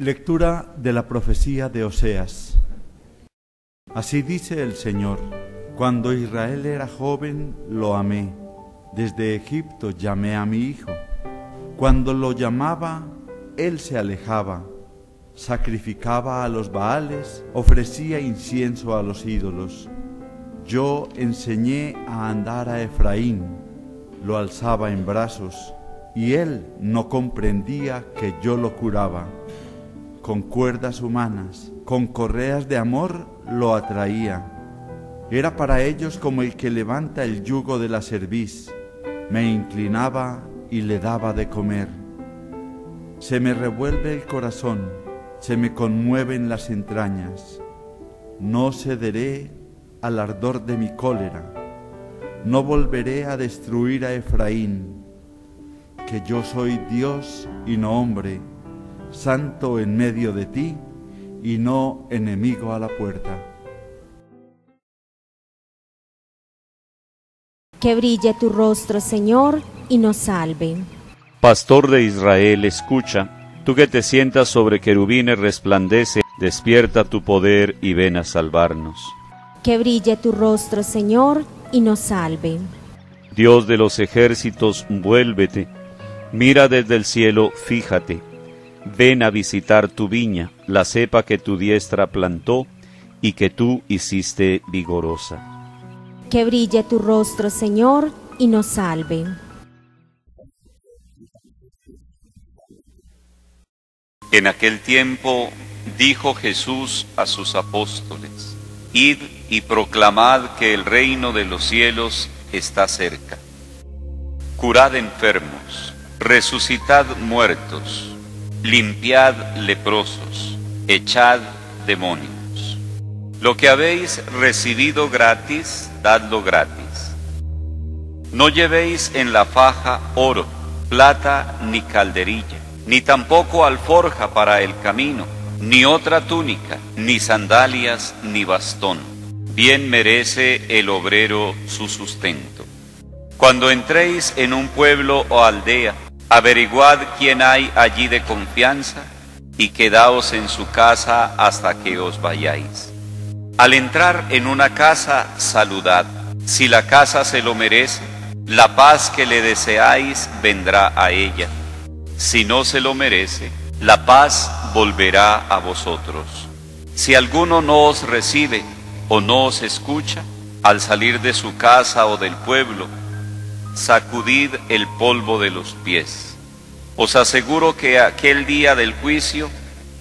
Lectura de la profecía de Oseas. Así dice el Señor, cuando Israel era joven lo amé, desde Egipto llamé a mi hijo. Cuando lo llamaba, él se alejaba, sacrificaba a los Baales, ofrecía incienso a los ídolos. Yo enseñé a andar a Efraín, lo alzaba en brazos, y él no comprendía que yo lo curaba. Con cuerdas humanas, con correas de amor lo atraía. Era para ellos como el que levanta el yugo de la cerviz. Me inclinaba y le daba de comer. Se me revuelve el corazón, se me conmueven las entrañas. No cederé al ardor de mi cólera, no volveré a destruir a Efraín, que yo soy Dios y no hombre, santo en medio de ti y no enemigo a la puerta. Que brille tu rostro, Señor, y nos salve. Pastor de Israel, escucha, tú que te sientas sobre querubines resplandece, despierta tu poder y ven a salvarnos. Que brille tu rostro, Señor, y nos salve. Dios de los ejércitos, vuélvete, mira desde el cielo, fíjate, ven a visitar tu viña, la cepa que tu diestra plantó y que tú hiciste vigorosa. Que brille tu rostro, Señor, y nos salve. En aquel tiempo dijo Jesús a sus apóstoles, Id y proclamad que el reino de los cielos está cerca. Curad enfermos, resucitad muertos, limpiad leprosos, echad demonios. Lo que habéis recibido gratis, dadlo gratis. No llevéis en la faja oro, plata ni calderilla ni tampoco alforja para el camino, ni otra túnica, ni sandalias, ni bastón. Bien merece el obrero su sustento. Cuando entréis en un pueblo o aldea, averiguad quién hay allí de confianza y quedaos en su casa hasta que os vayáis. Al entrar en una casa, saludad. Si la casa se lo merece, la paz que le deseáis vendrá a ella si no se lo merece, la paz volverá a vosotros. Si alguno no os recibe o no os escucha, al salir de su casa o del pueblo, sacudid el polvo de los pies. Os aseguro que aquel día del juicio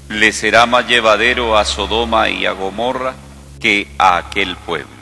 le será más llevadero a Sodoma y a Gomorra que a aquel pueblo.